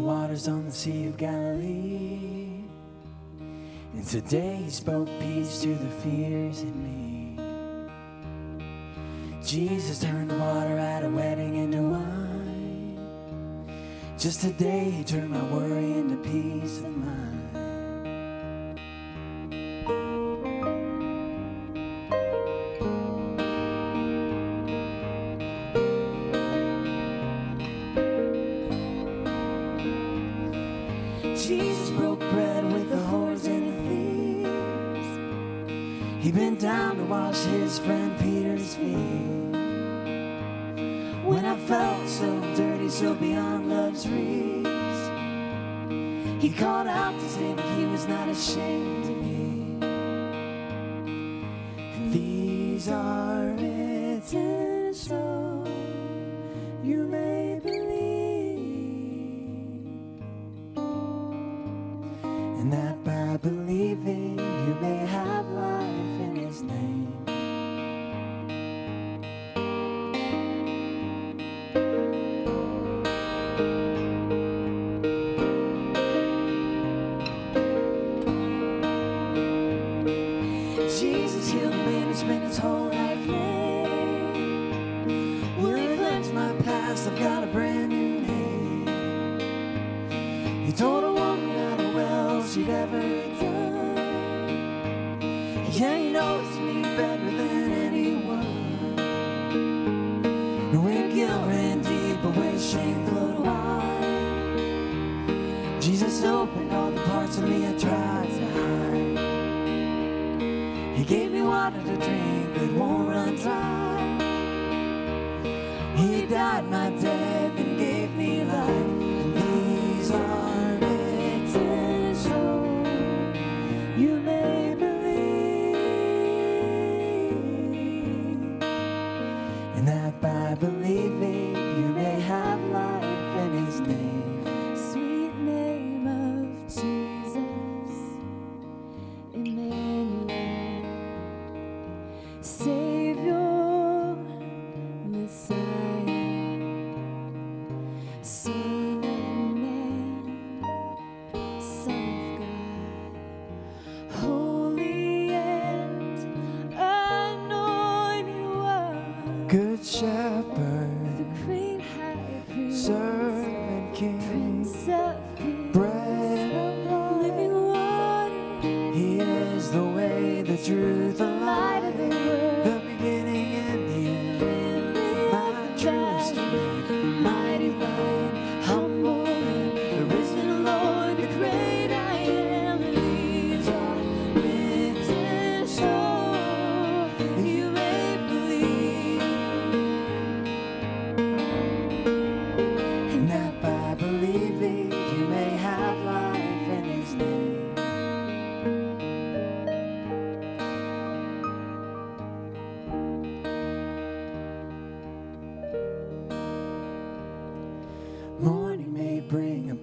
waters on the Sea of Galilee. And today he spoke peace to the fears in me. Jesus turned the water at a wedding into wine. Just today he turned my worry into peace of mind. Jesus broke bread with the whores and the thieves. He bent down to wash his friend Peter's feet. When I felt so dirty, so beyond love's reach, he called out to say that he was not ashamed of me. And these are told a woman how well she'd ever done. Yeah, he knows me better than anyone. And where guilt ran deep, where shame flowed wide. Jesus opened all the parts of me I tried to hide. He gave me water to drink that won't run dry. He died my death and gave me life. That by believing you may have life in his name. Sweet name of Jesus, Emmanuel, Savior,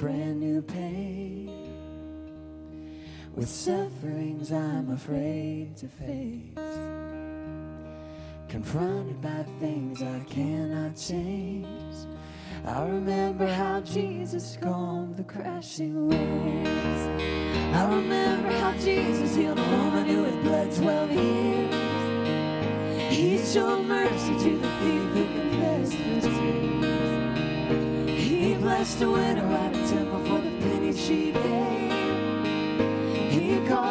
brand new pain. With sufferings I'm afraid to face. Confronted by things I cannot change. I remember how Jesus calmed the crashing waves. I remember how Jesus healed a woman who had bled 12 years. He showed mercy to the thief who confessed his tears. Blessed a widow at a temple for the penny she paid. He called